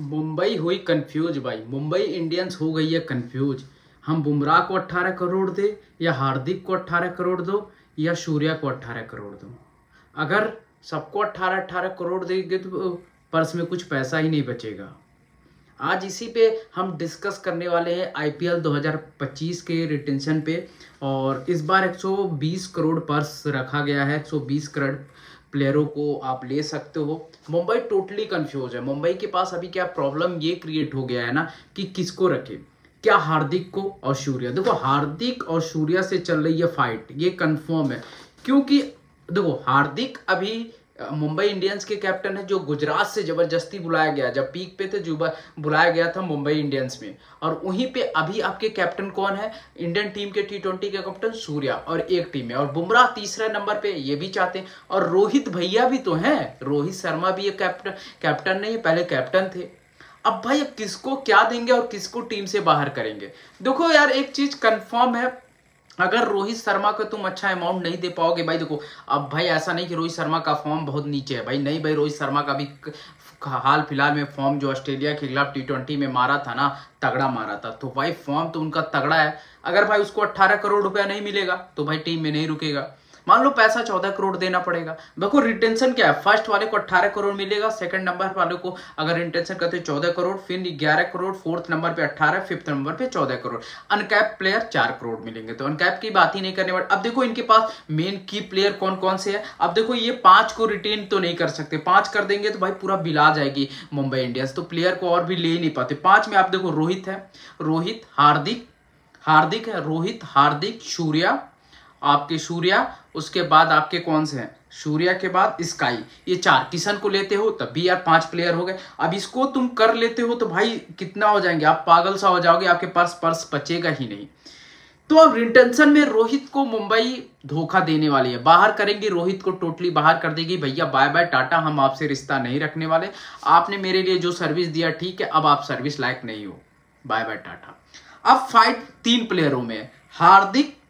मुंबई हुई कंफ्यूज भाई। मुंबई इंडियंस हो गई है कंफ्यूज हम बुमराह को 18 करोड़ दे, या हार्दिक को 18 करोड़ दो, या सूर्या को 18 करोड़ दो। अगर सबको 18 18 करोड़ देंगे तो पर्स में कुछ पैसा ही नहीं बचेगा। आज इसी पे हम डिस्कस करने वाले हैं आईपीएल 2025 के रिटेंशन पे, और इस बार 120 करोड़ पर्स रखा गया है 120 करोड़ प्लेयरों को आप ले सकते हो। मुंबई टोटली कंफ्यूज है। मुंबई के पास अभी क्या प्रॉब्लम ये क्रिएट हो गया है ना कि किसको रखे? क्या हार्दिक को और सूर्या देखो, हार्दिक और सूर्या से चल रही है फाइट ये कंफर्म है। क्योंकि देखो, हार्दिक अभी मुंबई इंडियंस के कैप्टन है जो गुजरात से ज़बरदस्ती बुलाया गया, जब पीक पे थे जो बुलाया गया था मुंबई इंडियंस में। और वहीं पे अभी आपके कैप्टन कौन है? इंडियन टीम के टी ट्वेंटी के कैप्टन सूर्या, और एक टीम है और बुमराह तीसरे नंबर पे, ये भी चाहते हैं। और रोहित भैया भी तो हैं। रोहित शर्मा भी एक कैप्टन कैप्टन नहीं पहले कैप्टन थे। अब भाई, अब किसको क्या देंगे और किसको टीम से बाहर करेंगे? देखो यार, एक चीज़ कंफर्म है अगर रोहित शर्मा को तुम अच्छा अमाउंट नहीं दे पाओगे, भाई देखो, अब भाई ऐसा नहीं कि रोहित शर्मा का फॉर्म बहुत नीचे है। भाई नहीं, भाई रोहित शर्मा का भी हाल फ़िलहाल में फॉर्म जो ऑस्ट्रेलिया के खिलाफ टी ट्वेंटी में मारा था ना, तगड़ा मारा था। तो भाई फॉर्म तो उनका तगड़ा है। अगर भाई उसको अट्ठारह करोड़ रुपया नहीं मिलेगा तो भाई टीम में नहीं रुकेगा। मान लो पैसा चौदह करोड़ देना पड़ेगा। देखो रिटेंशन क्या है? फ़र्स्ट वाले को अट्ठारह करोड़ मिलेगा सेकंड नंबर वाले को अगर रिटेंशन करते चौदह करोड़, फिर ग्यारह करोड़ फोर्थ नंबर पे अट्ठारह फिफ्थ नंबर पे चौदह करोड़। अनकैप प्लेयर चार करोड़ मिलेंगे। तो अनकैप की बात ही नहीं करने वाले। अब देखो, इनके पास मेन की प्लेयर कौन कौन से है? अब देखो, ये पाँच को रिटेन तो नहीं कर सकते। पाँच कर देंगे तो भाई पूरा बिला जाएगी मुंबई इंडियंस। तो प्लेयर को और भी ले नहीं पाते। पाँच में आप देखो, रोहित है। रोहित, हार्दिक हार्दिक है, रोहित, हार्दिक, सूर्या आपके सूर्या, उसके बाद आपके कौन से हैं? सूर्या के बाद स्काई। ये चार किशन को लेते हो, तब भी यार पाँच प्लेयर हो गए। अब इसको तुम कर लेते हो तो भाई कितना हो जाएँगे? आप पागल सा हो जाओगे, आपके पास पर्स बचेगा ही नहीं। तो अब रिटेंशन में रोहित को मुंबई धोखा देने वाली है। बाहर करेंगी, रोहित को टोटली बाहर कर देगी। भैया बाय बाय टाटा, हम आपसे रिश्ता नहीं रखने वाले। आपने मेरे लिए जो सर्विस दिया, ठीक है, अब आप सर्विस लायक नहीं हो। Bye bye tata. अब फाइट तीन प्लेयरों में हार्दिक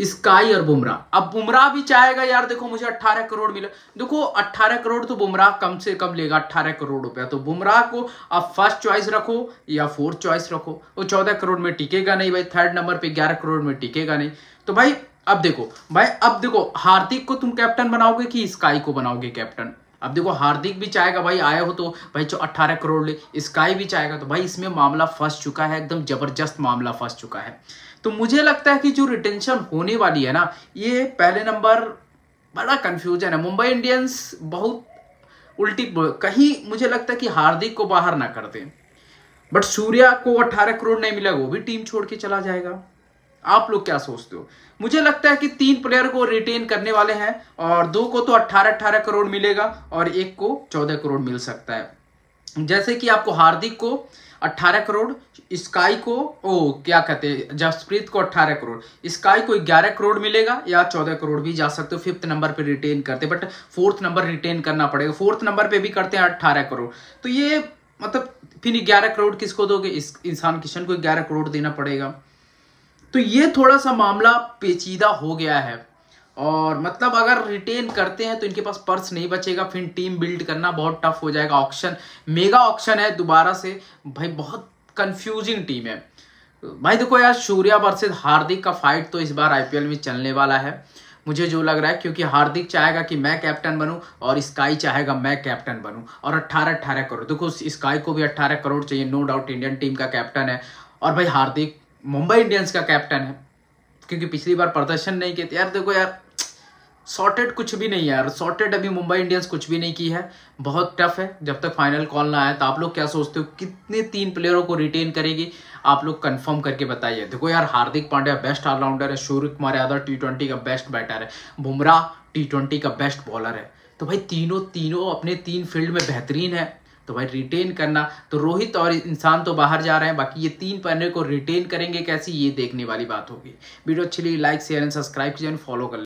स्काई और बुमराह। अब बुमराह भी चाहेगा, यार, देखो, मुझे 18 करोड़ मिले। देखो 18 करोड़ तो बुमराह कम से कम लेगा 18 करोड़ रुपया। तो बुमराह को आप फ़र्स्ट चॉइस रखो या फोर्थ चॉइस रखो। वो 14 करोड़ में टिकेगा नहीं भाई थर्ड नंबर पे 11 करोड़ में टिकेगा नहीं। तो भाई, अब देखो, भाई, अब देखो, हार्दिक को तुम कैप्टन बनाओगे कि स्काई को बनाओगे कैप्टन अब देखो, हार्दिक भी चाहेगा, भाई आए हो तो भाई जो अट्ठारह करोड़ ले। स्काई भी चाहेगा तो भाई इसमें मामला फंस चुका है, एकदम ज़बरदस्त मामला फंस चुका है। तो मुझे लगता है कि जो रिटेंशन होने वाली है ना, ये पहले नंबर बड़ा कंफ्यूजन है। मुंबई इंडियंस बहुत उल्टी, कहीं मुझे लगता है कि हार्दिक को बाहर ना कर दें। बट सूर्या को 18 करोड़ नहीं मिला, वो भी टीम छोड़ के चला जाएगा। आप लोग क्या सोचते हो? मुझे लगता है कि तीन प्लेयर को रिटेन करने वाले हैं और दो को तो 18 18 करोड़ मिलेगा और एक को 14 करोड़ मिल सकता है। जैसे कि आपको हार्दिक को 18 करोड़, स्काई को, ओ, क्या कहते हैं, जसप्रीत को 18 करोड़, स्काई को 11 करोड़ मिलेगा या 14 करोड़ भी जा सकते हो फिफ्थ नंबर पे रिटेन करते बट फोर्थ नंबर रिटेन करना पड़ेगा। फोर्थ नंबर पे भी करते हैं 18 करोड़। तो ये मतलब फिर 11 करोड़ किसको दोगे? इस इंसान किशन को 11 करोड़ देना पड़ेगा। तो ये थोड़ा सा मामला पेचीदा हो गया है। और मतलब अगर रिटेन करते हैं तो इनके पास पर्स नहीं बचेगा, फिर टीम बिल्ड करना बहुत टफ हो जाएगा। ऑप्शन मेगा ऑप्शन है दोबारा से। भाई, बहुत कंफ्यूजिंग टीम है। भाई, देखो यार सूर्या वर्सेज हार्दिक का फाइट तो इस बार आईपीएल में चलने वाला है। मुझे जो लग रहा है, क्योंकि हार्दिक चाहेगा कि मैं कैप्टन बनूं और स्काई चाहेगा मैं कैप्टन बनूं। और 18 18 करोड़, देखो स्काई को भी 18 करोड़ चाहिए नो डाउट इंडियन टीम का कैप्टन है। और भाई, हार्दिक मुंबई इंडियंस का कैप्टन है। क्योंकि पिछली बार प्रदर्शन नहीं किए यार देखो यार सॉर्टेड कुछ भी नहीं यार। सॉर्टेड अभी मुंबई इंडियंस कुछ भी नहीं की है। बहुत टफ है। जब तक फाइनल कॉल ना आए तो आप लोग क्या सोचते हो? कितने तीन प्लेयरों को रिटेन करेगी? आप लोग कंफर्म करके बताइए। देखो यार, हार्दिक पांड्या बेस्ट ऑलराउंडर है। सूर्य कुमार यादव टी ट्वेंटी का बेस्ट बैटर है। बुमराह टी ट्वेंटी का बेस्ट बॉलर है। तो भाई तीनों तीनों अपने तीन फ़ील्ड में बेहतरीन है। तो भाई रिटेन करना। तो रोहित और इंसान तो बाहर जा रहे हैं, बाकी ये तीन पन्ने को रिटेन करेंगे कैसी? ये देखने वाली बात होगी। वीडियो अच्छी लगी लाइक शेयर एंड सब्सक्राइब कीजिए फॉलो कर